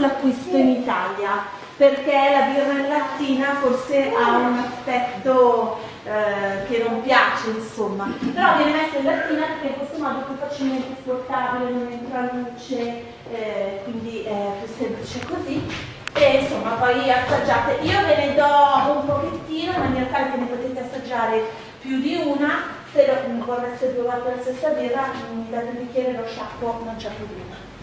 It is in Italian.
sull'acquisto in Italia, perché la birra in lattina forse ha un aspetto eh, che non piace, insomma. Però viene messa in lattina perché in questo modo è più facilmente esportabile, non entra luce, eh, quindi è più semplice così. E insomma poi assaggiate. Io ve ne do un pochettino in maniera tale che ne potete assaggiare più di una. Se vorreste provare la stessa birra, mi date un bicchiere lo sciacquo, non c'è problema.